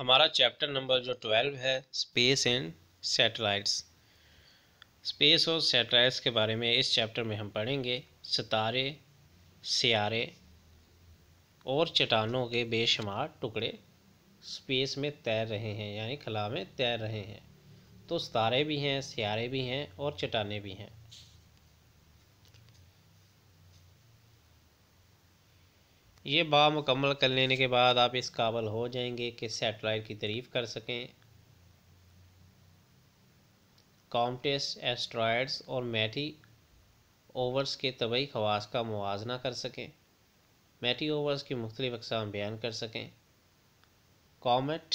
हमारा chapter number जो twelve है, स्पेस एंड सैटेलाइट्स। स्पेस और सैटेलाइट्स के बारे में इस चैप्टर में हम पढ़ेंगे। सितारे, सियारे और चट्टानों के बेशुमार टुकड़े स्पेस में तैर रहे हैं, यानी खला में तैर रहे हैं। तो सितारे भी हैं, सियारे भी हैं और चट्टाने भी हैं। ये बा मुकम्मल कर लेने के बाद आप इस काबल हो जाएँगे कि सेटेलाइट की तारीफ़ कर सकें। कॉम्टेस एस्ट्रॉयड्स और मैटी ओवर्स के तबई खवास का मुवजना कर सकें। मैटी ओवर्स की मुख्तलिफ़ अकसाम बयान कर सकें। कॉमेट,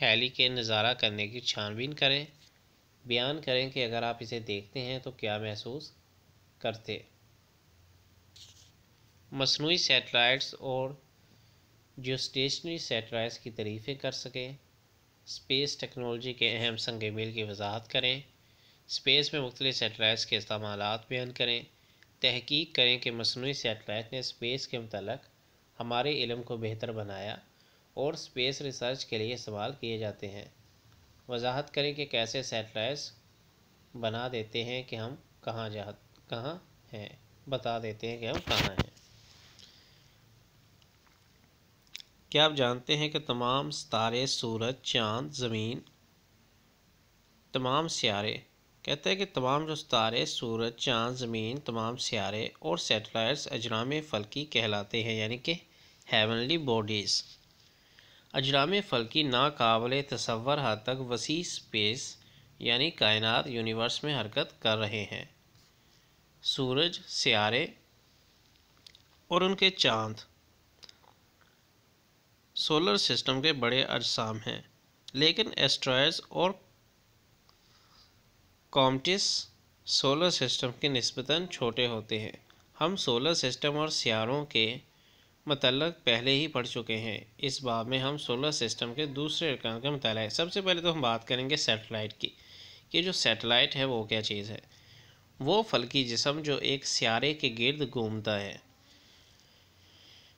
हैली के नज़ारा करने की छानबीन करें। बयान करें कि अगर आप इसे देखते हैं तो क्या महसूस करते? मसनू सैटेलाइट्स और जो स्टेशनरी सैटेलाइट्स की तरीफ़ें कर सकें। स्पेस टेक्नोलॉजी के अहम संग मील की वजाहत करें। स्पेस में मुख्तलि सैटेलाइट्स के इस्तेमाल बयान करें। तहकीक करें कि मसनू सैटेलाइट ने स्पेस के मतलब हमारे इलम को बेहतर बनाया और स्पेस रिसर्च के लिए इस्तेमाल किए जाते हैं। वजाहत करें कि कैसे सैटेलाइट्स बना देते हैं कि हम कहाँ जा कहाँ हैं। बता देते हैं कि हम कहाँ हैं। क्या आप जानते हैं कि तमाम सितारे, सूरज, चाँद, ज़मीन, तमाम सियारे, कहते हैं कि तमाम जो सितारे, सूरज, चाँद, ज़मीन, तमाम सियारे और सेटेलाइट्स अजराम फ़लकी कहलाते हैं, यानी कि हेवनली बॉडीज़ अजराम फ़लकी नाकबिल तस्वर हद तक वसी स्पेस यानी कायनात यूनिवर्स में हरकत कर रहे हैं। सूरज, सियारे और उनके चाँद। सोलर सिस्टम के बड़े अजसाम हैं, लेकिन एस्ट्रॉयड्स और कॉम्टिस सोलर सिस्टम के नस्बता छोटे होते हैं। हम सोलर सिस्टम और सियारों के मतलब पहले ही पढ़ चुके हैं। इस बाब में हम सोलर सिस्टम के दूसरे अरकान का मतलब सबसे पहले तो हम बात करेंगे सेटेलाइट की, कि जो सेटेलाइट है वो क्या चीज़ है? वो फलकी जिसम जो एक सियारे के गिर्द घूमता है।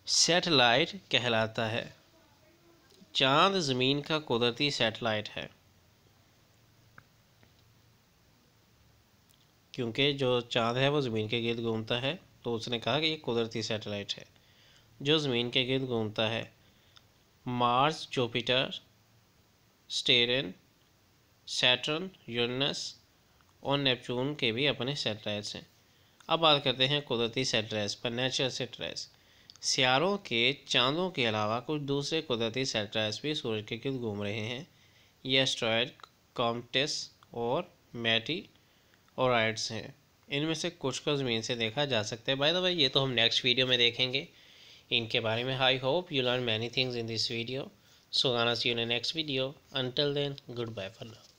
सेटेलाइट कहलाता है। चाँद ज़मीन का कुदरती सैटेलाइट है। क्योंकि जो चाँद है, वो ज़मीन के गिर्द घूमता है तो उसने कहा कि ये कुदरती सैटेलाइट है। जो ज़मीन के गिर्द घूमता है, Mars, Jupiter, Saturn, Saturn, Uranus और नेपचून के भी अपने सेटेलाइट्स हैं। अब बात करते हैं कुदरती सैटेलाइट्स पर, नेचुरल सैटेलाइट्स। सियारों के चांदों के अलावा कुछ दूसरे कुदरती सैटेलाइट्स भी सूरज के गिर्द घूम रहे हैं। ये एस्ट्रॉयड कॉम्टेस और मैटी और हैं। इनमें से कुछ को ज़मीन से देखा जा सकता है। बाय द वे ये तो हम नेक्स्ट वीडियो में देखेंगे। इनके बारे में I hope you learn many things in this video so gonna see you next video until then goodbye for now